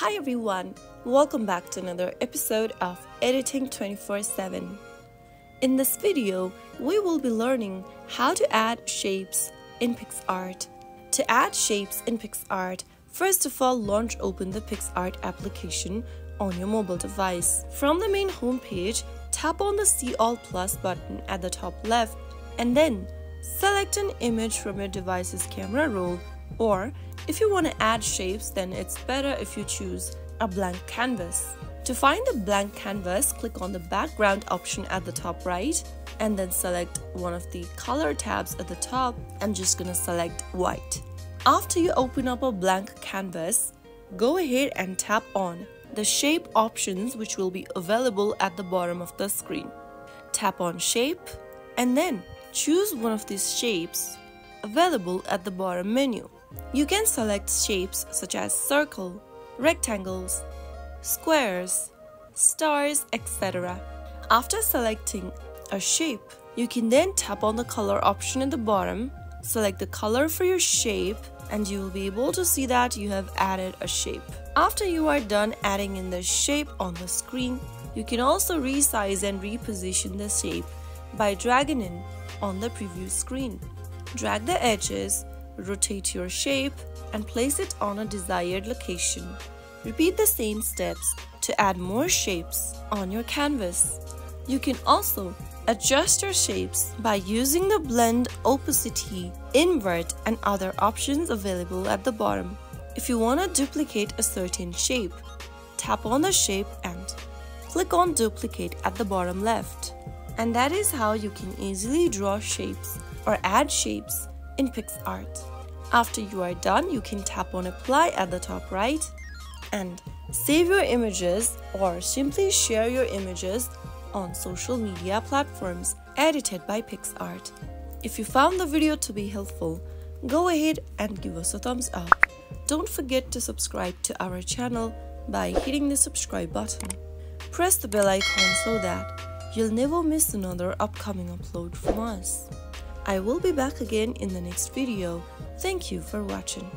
Hi everyone, welcome back to another episode of Editing 24 7. In this video, we will be learning how to add shapes in PicsArt. To add shapes in PicsArt, first of all launch open the PicsArt application on your mobile device. From the main homepage, tap on the See All Plus button at the top left and then select an image from your device's camera roll or if you want to add shapes then it's better if you choose a blank canvas. To find the blank canvas, click on the background option at the top right and then select one of the color tabs at the top. I'm just gonna select white. After you open up a blank canvas, go ahead and tap on the shape options which will be available at the bottom of the screen. Tap on shape and then choose one of these shapes available at the bottom menu. You can select shapes such as circle, rectangles, squares, stars, etc. After selecting a shape, you can then tap on the color option at the bottom, select the color for your shape, and you will be able to see that you have added a shape. After you are done adding in the shape on the screen, you can also resize and reposition the shape by dragging in on the preview screen. Drag the edges, rotate your shape, and place it on a desired location. Repeat the same steps to add more shapes on your canvas. You can also adjust your shapes by using the blend opacity, invert, and other options available at the bottom. If you want to duplicate a certain shape, tap on the shape and click on duplicate at the bottom left. And that is how you can easily draw shapes or add shapes in PicsArt. After you are done, you can tap on apply at the top right and save your images or simply share your images on social media platforms edited by PicsArt. If you found the video to be helpful, go ahead and give us a thumbs up. Don't forget to subscribe to our channel by hitting the subscribe button. Press the bell icon so that you'll never miss another upcoming upload from us. I will be back again in the next video. Thank you for watching.